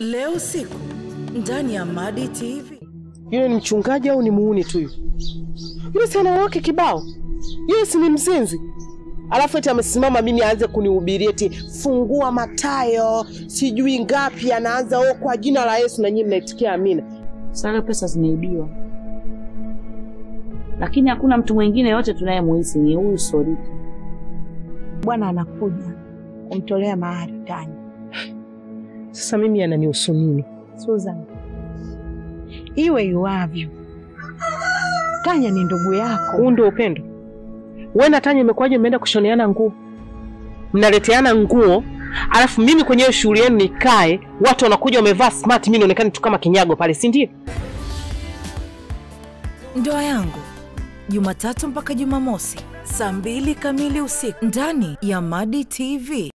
Leo siku ndani ya Madi TV. Yule ni mchungaji au ni muuni tu yule? Yule si ana wake kibao, yule si ni mzinzi? Alafu eti amesimama mimi aanze kunihubiria eti fungua matayo sijui ngapi, anaanza o kwa jina la Yesu, na nyinyi mnaitikia amina. Sasa pesa zimeibiwa, lakini hakuna mtu mwingine yote tunayemuhisi ni huyu Sorita. Bwana anakuja kumtolea mahari Tanya. Sasa mimi ananihusu nini? Susan, iwe iwavyo, Tanya ni ndugu yako. Huu ndio upendo? Wewe na Tanya imekuwaje mmeenda kushoneana nguo, mnaleteana nguo, alafu mimi kwenye hiyo shughuli yenu nikae, watu wanakuja wamevaa smart, mimi naonekana tu kama kinyago pale, si ndio? Ndoa yangu Jumatatu mpaka Jumamosi saa mbili kamili usiku ndani ya Madi TV.